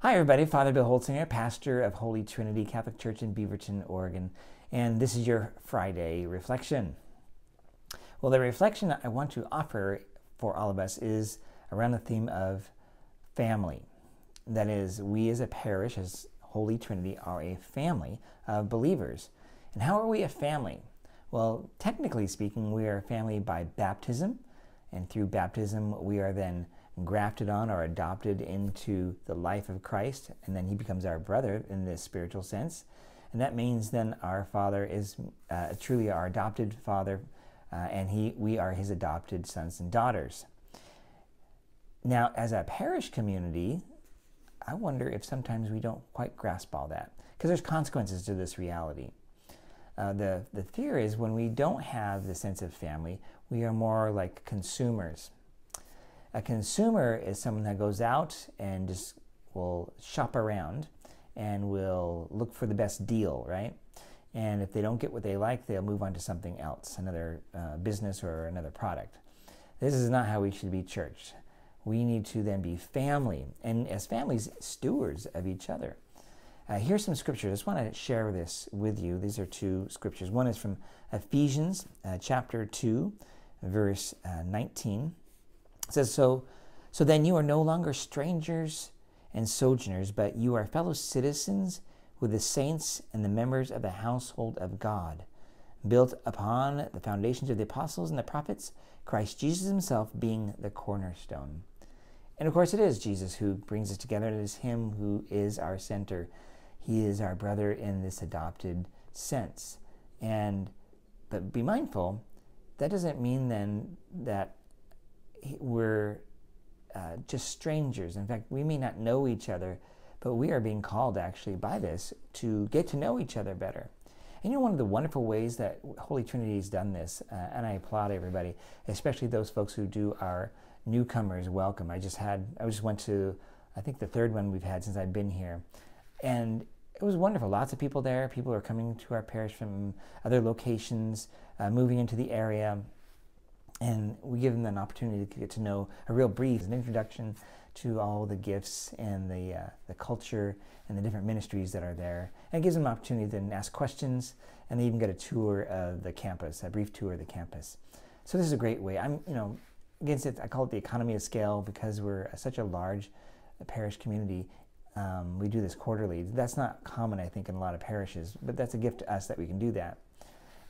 Hi, everybody. Father Bill Holtzinger, pastor of Holy Trinity Catholic Church in Beaverton, Oregon, and this is your Friday reflection. Well, the reflection I want to offer for all of us is around the theme of family. That is, we as a parish, as Holy Trinity, are a family of believers. And how are we a family? Well, technically speaking, we are a family by baptism, and through baptism, we are then grafted on or adopted into the life of Christ, and then he becomes our brother in this spiritual sense. And that means then our Father is uh, truly our adopted Father, uh, and he, we are his adopted sons and daughters. Now, as a parish community, I wonder if sometimes we don't quite grasp all that, because there's consequences to this reality. Uh, the, the fear is when we don't have the sense of family, we are more like consumers a consumer is someone that goes out and just will shop around and will look for the best deal, right? And if they don't get what they like, they'll move on to something else, another uh, business or another product. This is not how we should be church. We need to then be family, and as families, stewards of each other. Uh, here's some scriptures. I just want to share this with you. These are two scriptures. One is from Ephesians uh, chapter 2, verse uh, 19. It says, so, so then you are no longer strangers and sojourners, but you are fellow citizens with the saints and the members of the household of God, built upon the foundations of the apostles and the prophets, Christ Jesus himself being the cornerstone. And of course, it is Jesus who brings us together. It is Him who is our center. He is our brother in this adopted sense. And but be mindful, that doesn't mean then that we're uh, just strangers. In fact, we may not know each other, but we are being called actually by this to get to know each other better. And you know, one of the wonderful ways that Holy Trinity has done this, uh, and I applaud everybody, especially those folks who do our newcomers welcome. I just had, I just went to, I think the third one we've had since I've been here, and it was wonderful. Lots of people there. People are coming to our parish from other locations, uh, moving into the area and we give them an opportunity to get to know a real brief, an introduction to all the gifts and the, uh, the culture and the different ministries that are there. And it gives them an opportunity to then ask questions and they even get a tour of the campus, a brief tour of the campus. So this is a great way. I'm, you know, against it, I call it the economy of scale because we're such a large parish community. Um, we do this quarterly. That's not common, I think, in a lot of parishes, but that's a gift to us that we can do that.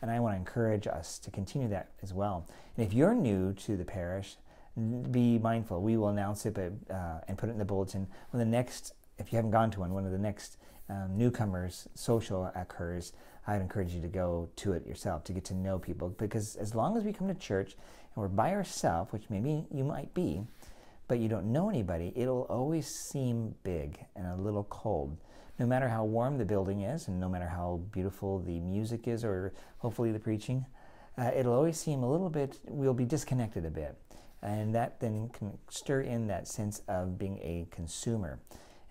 And I want to encourage us to continue that as well. And if you're new to the parish, be mindful. We will announce it but, uh, and put it in the bulletin when the next, if you haven't gone to one, one of the next um, newcomers social occurs, I'd encourage you to go to it yourself to get to know people. Because as long as we come to church and we're by ourselves, which maybe you might be, but you don't know anybody, it'll always seem big and a little cold no matter how warm the building is and no matter how beautiful the music is or hopefully the preaching, uh, it'll always seem a little bit, we'll be disconnected a bit. And that then can stir in that sense of being a consumer.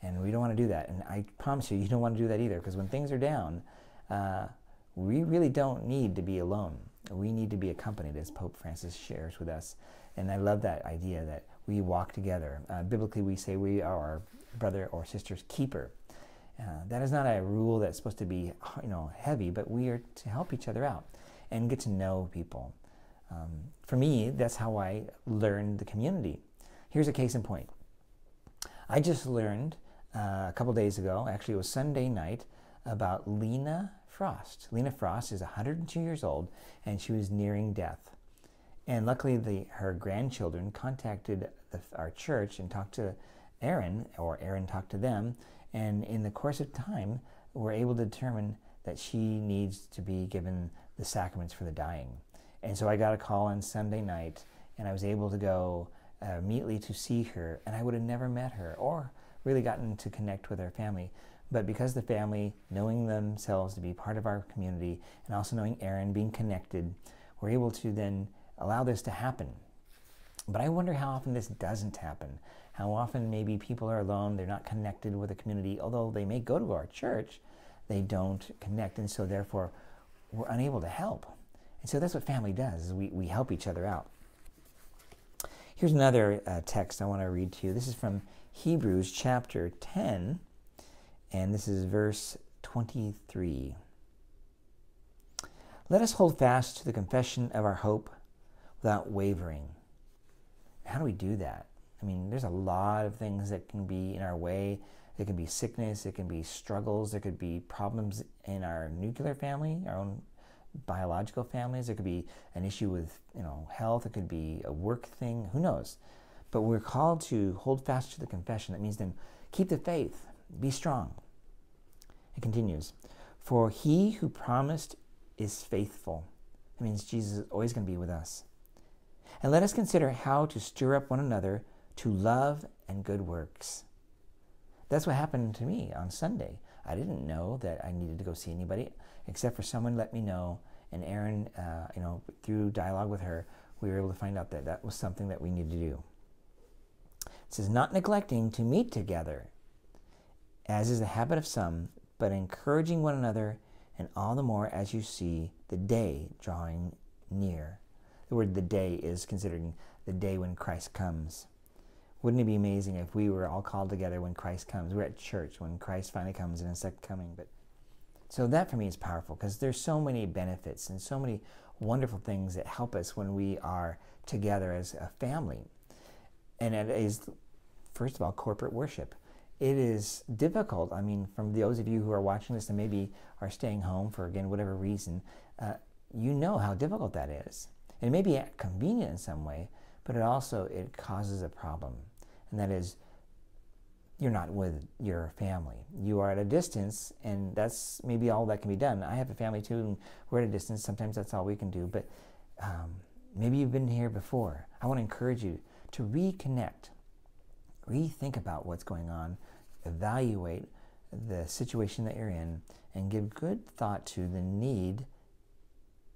And we don't want to do that. And I promise you, you don't want to do that either because when things are down, uh, we really don't need to be alone. We need to be accompanied, as Pope Francis shares with us. And I love that idea that we walk together. Uh, biblically, we say we are our brother or sister's keeper. Uh, that is not a rule that's supposed to be, you know, heavy, but we are to help each other out and get to know people. Um, for me, that's how I learned the community. Here's a case in point. I just learned uh, a couple days ago, actually it was Sunday night, about Lena Frost. Lena Frost is 102 years old and she was nearing death. And luckily, the, her grandchildren contacted the, our church and talked to Aaron, or Aaron talked to them, and in the course of time, we're able to determine that she needs to be given the sacraments for the dying. And so I got a call on Sunday night, and I was able to go uh, immediately to see her, and I would have never met her or really gotten to connect with her family. But because the family, knowing themselves to be part of our community, and also knowing Aaron, being connected, we're able to then allow this to happen. But I wonder how often this doesn't happen. How often maybe people are alone, they're not connected with a community, although they may go to our church, they don't connect, and so therefore we're unable to help. And so that's what family does, is we, we help each other out. Here's another uh, text I want to read to you. This is from Hebrews chapter 10, and this is verse 23. Let us hold fast to the confession of our hope without wavering. How do we do that? I mean, there's a lot of things that can be in our way. It can be sickness, it can be struggles, there could be problems in our nuclear family, our own biological families. It could be an issue with you know health. It could be a work thing. Who knows? But we're called to hold fast to the confession. That means then keep the faith. Be strong. It continues. For he who promised is faithful. It means Jesus is always going to be with us. And let us consider how to stir up one another to love and good works. That's what happened to me on Sunday. I didn't know that I needed to go see anybody except for someone let me know. And Erin, uh, you know, through dialogue with her, we were able to find out that that was something that we needed to do. It says, not neglecting to meet together, as is the habit of some, but encouraging one another, and all the more as you see the day drawing near. The word the day is considering the day when Christ comes. Wouldn't it be amazing if we were all called together when Christ comes? We're at church when Christ finally comes in his second coming. But so that for me is powerful because there's so many benefits and so many wonderful things that help us when we are together as a family. And it is, first of all, corporate worship. It is difficult. I mean, from those of you who are watching this and maybe are staying home for, again, whatever reason, uh, you know how difficult that is. It may be convenient in some way, but it also it causes a problem, and that is you're not with your family. You are at a distance, and that's maybe all that can be done. I have a family too, and we're at a distance. Sometimes that's all we can do, but um, maybe you've been here before. I want to encourage you to reconnect, rethink about what's going on, evaluate the situation that you're in, and give good thought to the need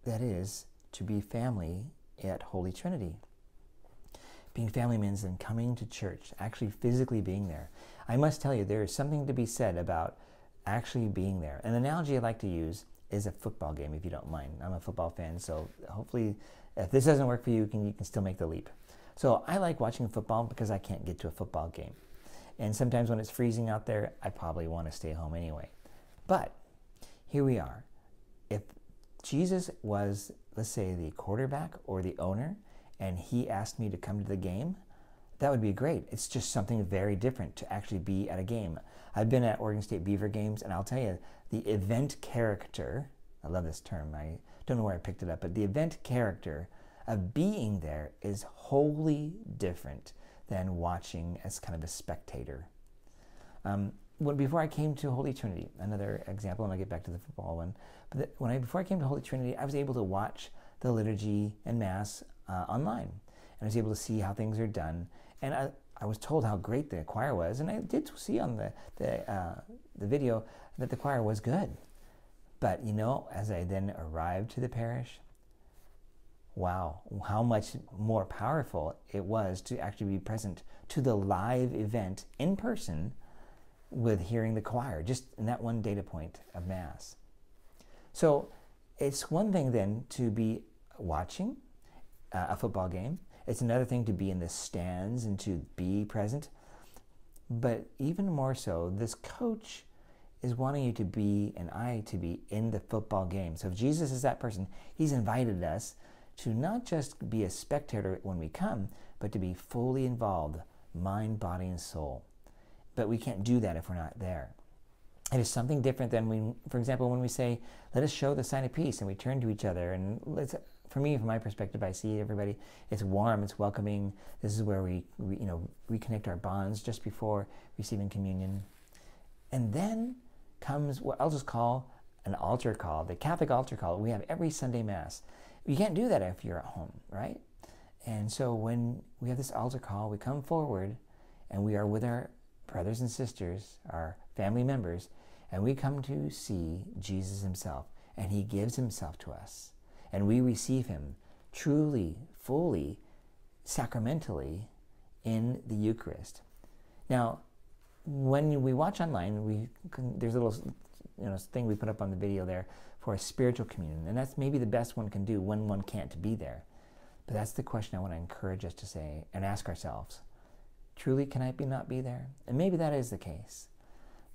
that is to be family at Holy Trinity. Being family means then coming to church, actually physically being there. I must tell you, there is something to be said about actually being there. An analogy I like to use is a football game, if you don't mind. I'm a football fan, so hopefully, if this doesn't work for you, you can, you can still make the leap. So I like watching football because I can't get to a football game. And sometimes when it's freezing out there, I probably want to stay home anyway. But here we are. If Jesus was, let's say, the quarterback or the owner, and he asked me to come to the game, that would be great. It's just something very different to actually be at a game. I've been at Oregon State Beaver games, and I'll tell you, the event character, I love this term, I don't know where I picked it up, but the event character of being there is wholly different than watching as kind of a spectator. Um, when, before I came to Holy Trinity, another example, and I'll get back to the football one, but the, when I, before I came to Holy Trinity, I was able to watch the liturgy and Mass uh, online. And I was able to see how things are done. And I, I was told how great the choir was, and I did see on the, the, uh, the video that the choir was good. But you know, as I then arrived to the parish, wow, how much more powerful it was to actually be present to the live event in person with hearing the choir, just in that one data point of Mass. So it's one thing then to be watching uh, a football game. It's another thing to be in the stands and to be present. But even more so, this coach is wanting you to be and I to be in the football game. So if Jesus is that person, he's invited us to not just be a spectator when we come, but to be fully involved, mind, body, and soul. But we can't do that if we're not there. It is something different than when, for example, when we say, let us show the sign of peace and we turn to each other and let's for me, from my perspective, I see everybody. It's warm. It's welcoming. This is where we, we, you know, reconnect our bonds just before receiving communion, and then comes what I'll just call an altar call, the Catholic altar call. We have every Sunday Mass. You can't do that if you're at home, right? And so when we have this altar call, we come forward, and we are with our brothers and sisters, our family members, and we come to see Jesus Himself, and He gives Himself to us and we receive Him truly, fully, sacramentally in the Eucharist. Now, when we watch online, we can, there's a little you know thing we put up on the video there for a spiritual communion, and that's maybe the best one can do when one can't be there. But that's the question I want to encourage us to say and ask ourselves. Truly, can I be not be there? And maybe that is the case.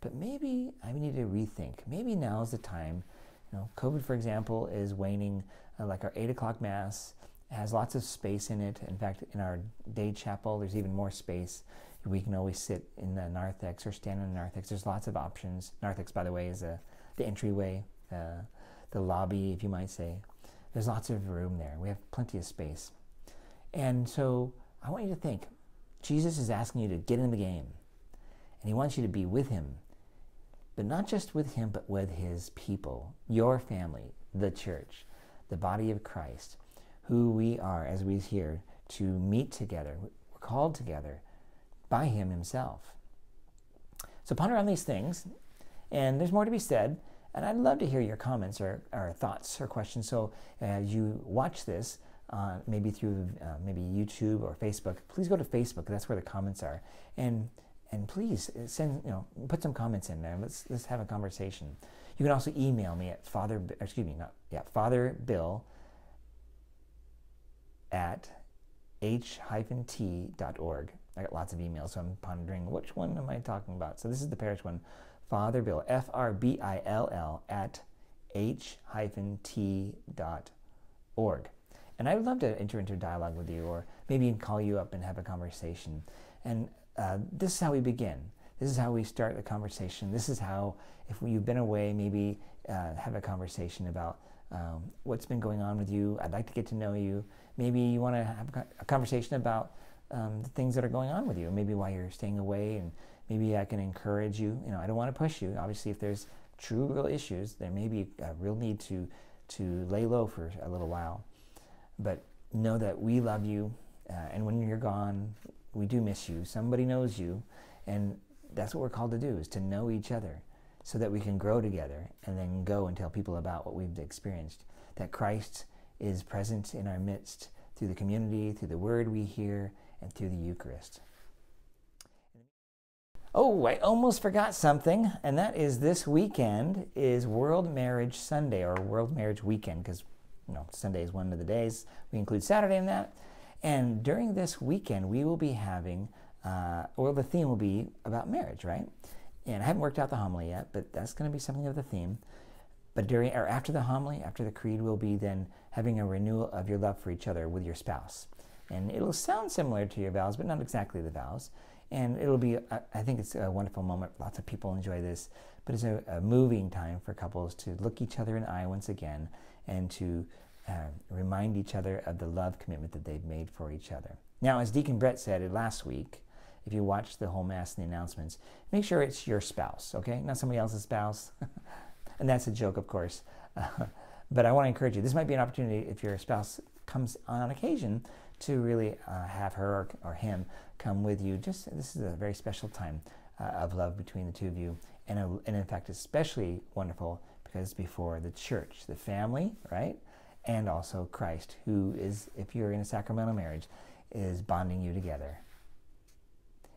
But maybe I need to rethink. Maybe now is the time. You know, COVID, for example, is waning. Uh, like our eight o'clock mass has lots of space in it. In fact, in our day chapel, there's even more space. We can always sit in the narthex or stand in the narthex. There's lots of options. Narthex, by the way, is a, the entryway, uh, the lobby, if you might say. There's lots of room there. We have plenty of space. And so I want you to think Jesus is asking you to get in the game, and he wants you to be with him. But not just with him, but with his people, your family, the church, the body of Christ, who we are as we hear to meet together. We're called together by him himself. So ponder on these things, and there's more to be said. And I'd love to hear your comments or, or thoughts or questions. So uh, as you watch this, uh, maybe through uh, maybe YouTube or Facebook, please go to Facebook. That's where the comments are, and and please send you know put some comments in there. Let's let's have a conversation. You can also email me at father excuse me not yeah father bill at h-t.org. I got lots of emails, so I'm pondering which one am I talking about. So this is the parish one. Father Bill, F R B I L L, at h-t.org. And I would love to enter into a dialogue with you or maybe even call you up and have a conversation. And uh, this is how we begin. This is how we start the conversation. This is how, if you've been away, maybe uh, have a conversation about um, what's been going on with you. I'd like to get to know you. Maybe you want to have a conversation about um, the things that are going on with you. Maybe why you're staying away, and maybe I can encourage you. You know, I don't want to push you. Obviously, if there's true real issues, there may be a real need to to lay low for a little while. But know that we love you, uh, and when you're gone, we do miss you. Somebody knows you, and that's what we're called to do: is to know each other, so that we can grow together and then go and tell people about what we've experienced. That Christ is present in our midst through the community, through the word we hear, and through the Eucharist. Oh, I almost forgot something, and that is this weekend is World Marriage Sunday or World Marriage Weekend because you know, Sunday is one of the days. We include Saturday in that. And during this weekend, we will be having, uh, or the theme will be about marriage, right? And I haven't worked out the homily yet, but that's going to be something of the theme. But during or after the homily, after the creed, we'll be then having a renewal of your love for each other with your spouse. And it'll sound similar to your vows, but not exactly the vows. And it'll be, I think it's a wonderful moment. Lots of people enjoy this, but it's a, a moving time for couples to look each other in the eye once again and to uh, remind each other of the love commitment that they've made for each other. Now, as Deacon Brett said last week, if you watch the whole Mass and the announcements, make sure it's your spouse, okay? Not somebody else's spouse. and that's a joke, of course. But I want to encourage you. This might be an opportunity if your spouse comes on occasion to really uh, have her or, or, him come with you. Just this is a very special time uh, of love between the two of you, and, a, and in fact, especially wonderful because before the church, the family, right? And also Christ, who is, if you're in a sacramental marriage, is bonding you together.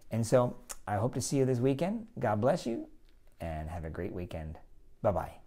And so I hope to see you this weekend. God bless you and have a great weekend. Bye bye.